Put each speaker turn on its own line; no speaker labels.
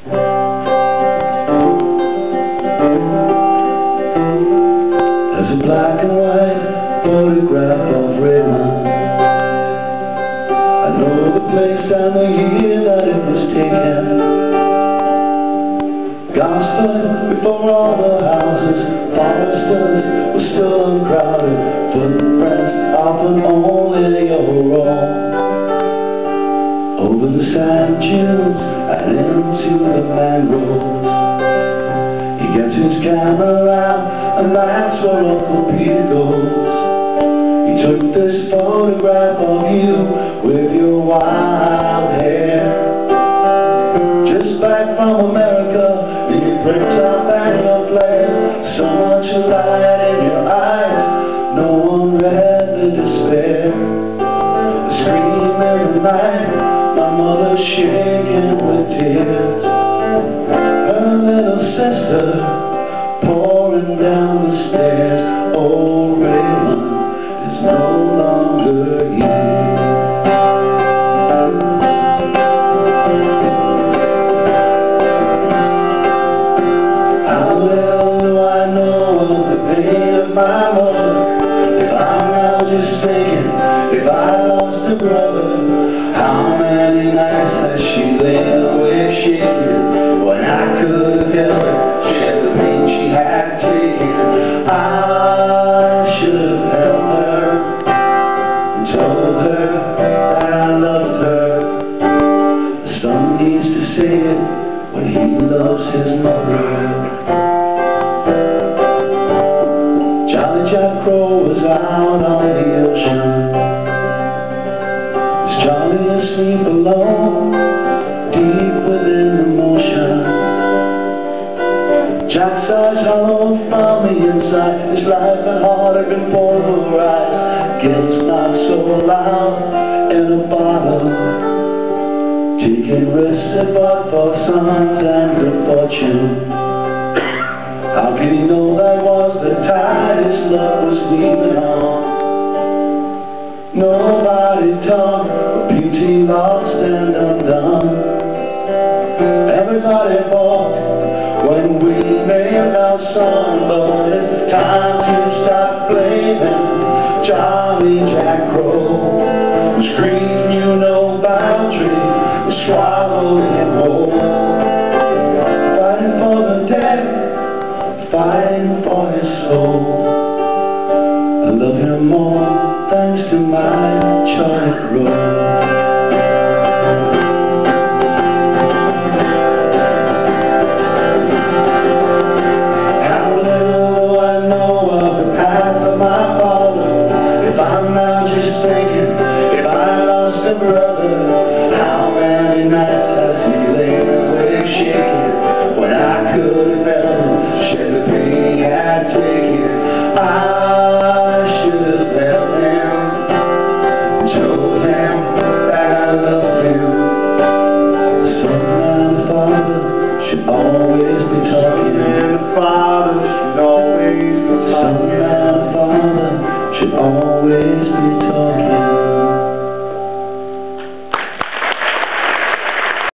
There's a black and white photograph of Raewyn. I know the place and the year that it was taken. Gosford, before all the houses, foresters were still uncrowded. Over the sand dunes and into the mangroves. He gets his camera out and that's where Uncle Peter goes. He took this photograph of you with your wild hair. Just back from America, you pricked up and your flare. So much light in your eyes, no one read the despair. The scream in the night, down the stairs. Old is no longer here. How do I know of the pain of my mother? If I'm just thinking, if I lost a brother, loves his mother. Johnny Jack Crowe was out on the ocean. Is Johnny asleep alone, deep within the motion? Jack's eyes hollow from the inside. His life and heart have been polarized. Guilt's not so loud in a bottle. Taking risks bought for sons and good fortune. How could he know that was the tide his love was leaving on? Nobody taught of beauty lost and undone. Everybody bought when we made our song, but it's time to stop blaming Charlie Jack Crowe. Whose for his soul. I love him more thanks to my Charlie Crowe. always be talking. to the Father should always be talking. to the Father should always be talking.